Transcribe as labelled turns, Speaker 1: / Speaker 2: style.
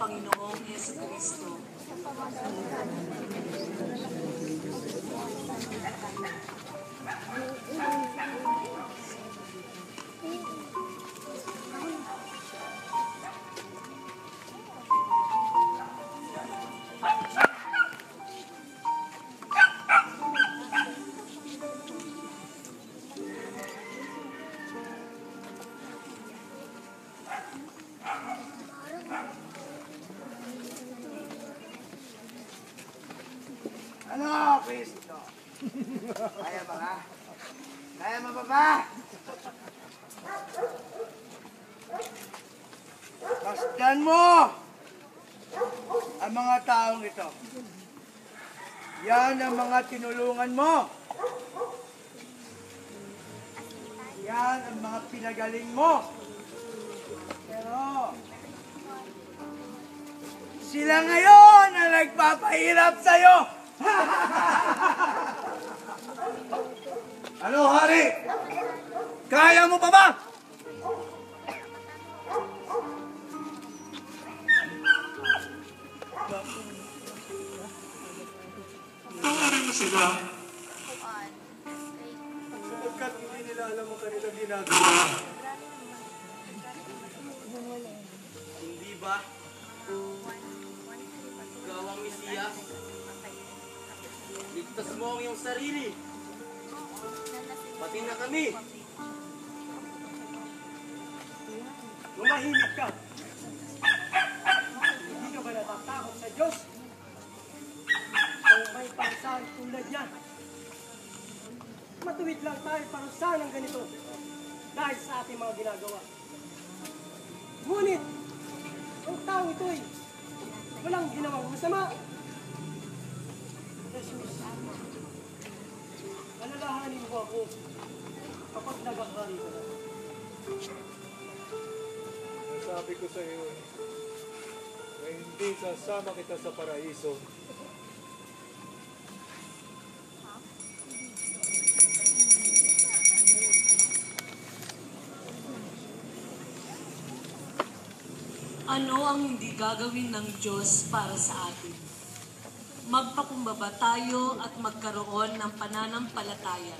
Speaker 1: Panginoong Yesu Kristo.
Speaker 2: Ano, Kristo? Kaya ba ka? Kaya mo ba ba? Pasdan mo ang mga taong ito. Yan ang mga tinulungan mo. Yan ang mga pinagaling mo. Pero, sila ngayon ang nagpapahirap sa'yo.
Speaker 3: Ano, hari? Kaya mo pa ba?
Speaker 4: Sila
Speaker 3: Sapagkat hindi nila alam ang kanilang ginagawa.
Speaker 5: Hindi ba? Ikaw ang Mesiyas? Ligtas mo ang iyong sarili. Pati na kami.
Speaker 2: Lumahimik ka. Hindi ka ba natatakot sa Diyos? Kung may parusahan tulad niya. Matuwid lang tayo parusahan ng ganito dahil sa ating mga ginagawa. Ngunit, ang taong ito'y walang ginawang masama. Jesus, alalahanin mo ako kapag nagakari ka na.
Speaker 3: Sabi ko sa iyo, eh, na hindi sasama kita sa paraiso.
Speaker 1: Ano ang hindi gagawin ng Diyos para sa atin? Magpakumbaba tayo at magkaroon ng pananampalataya.